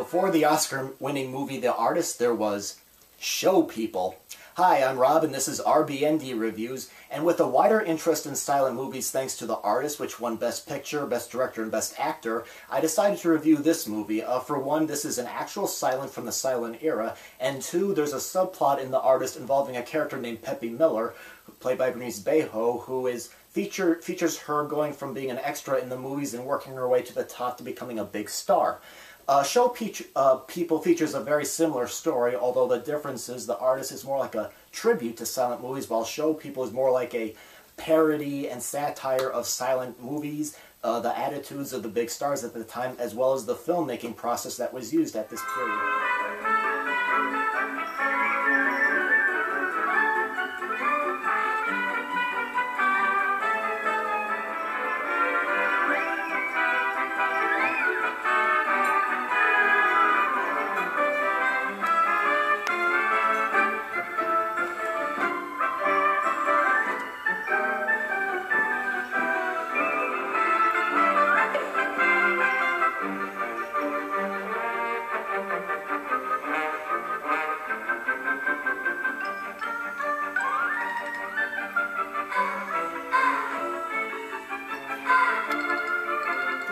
Before the Oscar-winning movie The Artist, there was Show People. Hi, I'm Rob, and this is RBND Reviews. And with a wider interest in silent movies thanks to The Artist, which won Best Picture, Best Director, and Best Actor, I decided to review this movie. Uh, for one, this is an actual silent from the silent era, and two, there's a subplot in The Artist involving a character named Peppy Miller, played by Bernice Bejo, who is feature, features her going from being an extra in the movies and working her way to the top to becoming a big star. Uh, Show Peach, uh, People features a very similar story, although the difference is the artist is more like a tribute to silent movies, while Show People is more like a parody and satire of silent movies, uh, the attitudes of the big stars at the time, as well as the filmmaking process that was used at this period.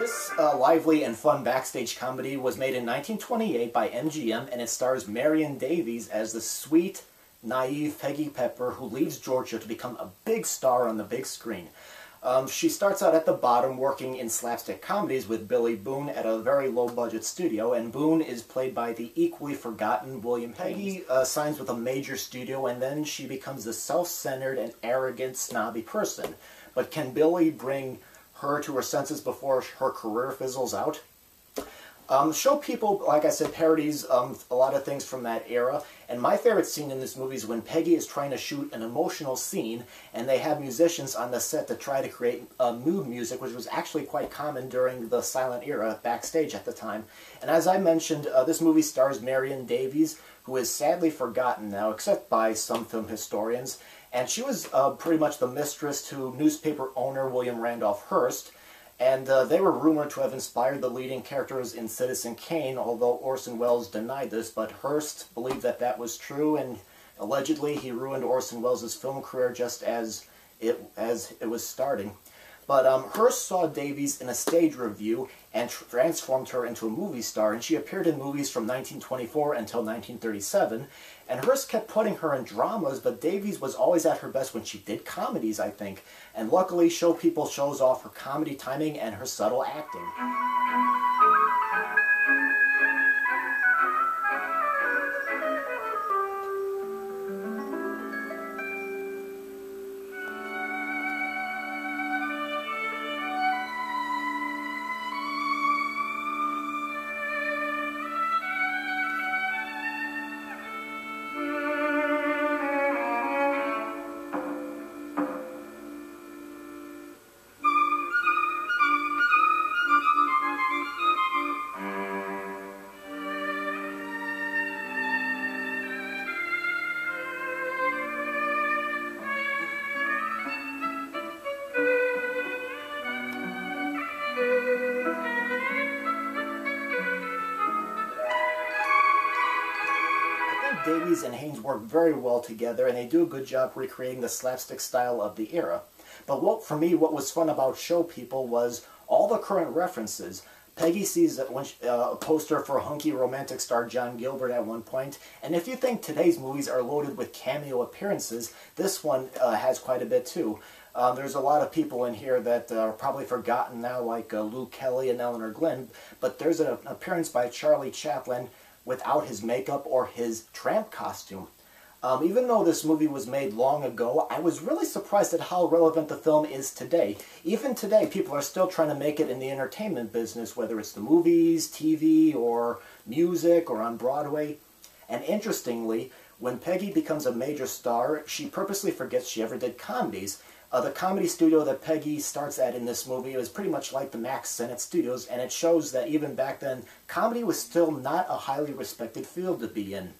This uh, lively and fun backstage comedy was made in 1928 by MGM and it stars Marion Davies as the sweet, naive Peggy Pepper who leaves Georgia to become a big star on the big screen. Um, she starts out at the bottom working in slapstick comedies with Billy Boone at a very low budget studio and Boone is played by the equally forgotten William Peggy uh, signs with a major studio and then she becomes a self-centered and arrogant snobby person. But can Billy bring her to her senses before her career fizzles out. Um, show people, like I said, parodies um, a lot of things from that era. And my favorite scene in this movie is when Peggy is trying to shoot an emotional scene, and they have musicians on the set to try to create uh, mood music, which was actually quite common during the silent era backstage at the time. And as I mentioned, uh, this movie stars Marion Davies, who is sadly forgotten now, except by some film historians. And she was uh, pretty much the mistress to newspaper owner William Randolph Hearst. And uh, they were rumored to have inspired the leading characters in Citizen Kane, although Orson Welles denied this. But Hearst believed that that was true, and allegedly he ruined Orson Welles' film career just as it, as it was starting. But um, Hearst saw Davies in a stage revue and transformed her into a movie star, and she appeared in movies from 1924 until 1937. And Hearst kept putting her in dramas, but Davies was always at her best when she did comedies, I think. And luckily, Show People shows off her comedy timing and her subtle acting. Davies and Haines work very well together, and they do a good job recreating the slapstick style of the era. But what, for me, what was fun about Show People was all the current references. Peggy sees a, uh, poster for hunky romantic star John Gilbert at one point, and if you think today's movies are loaded with cameo appearances, this one uh, has quite a bit too. Um, there's a lot of people in here that are probably forgotten now, like uh, Lou Kelly and Elinor Glyn, but there's an appearance by Charlie Chaplin without his makeup or his tramp costume. Um, even though this movie was made long ago, I was really surprised at how relevant the film is today. Even today, people are still trying to make it in the entertainment business, whether it's the movies, TV, or music, or on Broadway. And interestingly, when Peggy becomes a major star, she purposely forgets she ever did comedies. Uh, the comedy studio that Peggy starts at in this movie is pretty much like the Mack Sennett Studios, and it shows that even back then, comedy was still not a highly respected field to be in.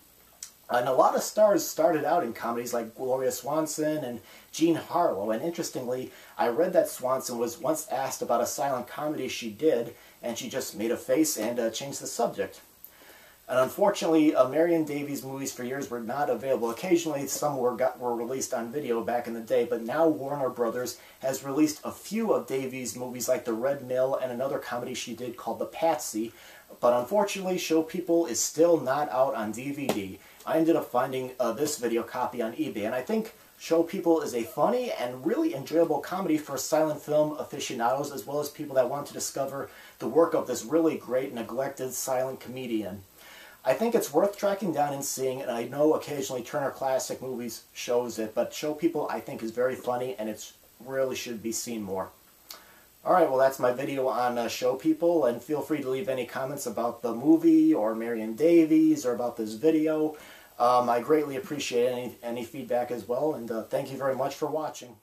And a lot of stars started out in comedies like Gloria Swanson and Jean Harlow, and interestingly, I read that Swanson was once asked about a silent comedy she did, and she just made a face and uh, changed the subject. And unfortunately, uh, Marion Davies movies for years were not available. Occasionally, some were got, were released on video back in the day, but now Warner Brothers has released a few of Davies' movies, like The Red Mill and another comedy she did called The Patsy. But unfortunately, Show People is still not out on DVD. I ended up finding uh, this video copy on eBay, and I think Show People is a funny and really enjoyable comedy for silent film aficionados, as well as people that want to discover the work of this really great neglected silent comedian. I think it's worth tracking down and seeing, and I know occasionally Turner Classic Movies shows it, but Show People I think is very funny, and it really should be seen more. Alright, well that's my video on uh, Show People, and feel free to leave any comments about the movie, or Marion Davies, or about this video. Um, I greatly appreciate any, any feedback as well, and uh, thank you very much for watching.